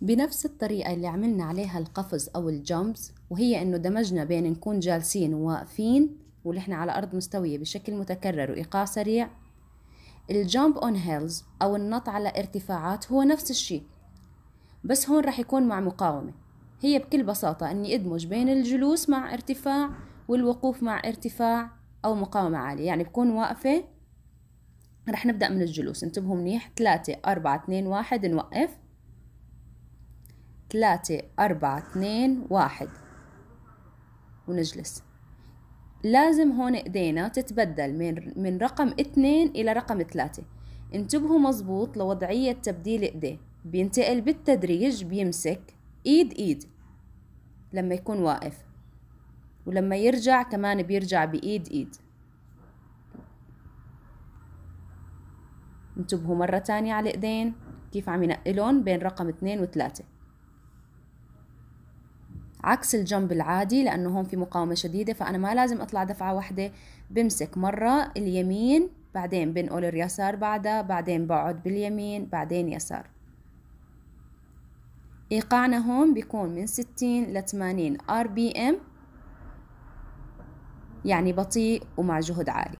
بنفس الطريقة اللي عملنا عليها القفز أو ال jumps وهي إنه دمجنا بين نكون جالسين وواقفين إحنا على أرض مستوية بشكل متكرر وإيقاع سريع. ال jump on hills أو النط على ارتفاعات هو نفس الشيء بس هون راح يكون مع مقاومة. هي بكل بساطة أني أدمج بين الجلوس مع ارتفاع والوقوف مع ارتفاع أو مقاومة عالية. يعني بكون واقفة رح نبدأ من الجلوس. انتبهوا منيح. ثلاثة أربعة اثنين واحد نوقف. ثلاثة أربعة اثنين واحد. ونجلس. لازم هون إيدينا تتبدل من من رقم اثنين إلى رقم ثلاثة. انتبهوا مزبوط لوضعية تبديل إيديه. بينتقل بالتدريج بيمسك إيد إيد. لما يكون واقف. ولما يرجع كمان بيرجع بإيد إيد. انتبهوا مرة تانية على الإيدين. كيف عم ينقلون بين رقم اثنين وثلاثة. عكس ال jump العادي لأنه هون في مقاومة شديدة فأنا ما لازم أطلع دفعة واحدة بمسك مرة اليمين بعدين بنقل اليسار بعدها بعدين بقعد باليمين بعدين يسار. إيقاعنا هون بيكون من 60 ل 80 RPM يعني بطيء ومع جهد عالي.